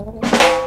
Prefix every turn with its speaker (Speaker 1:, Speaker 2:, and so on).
Speaker 1: Bye.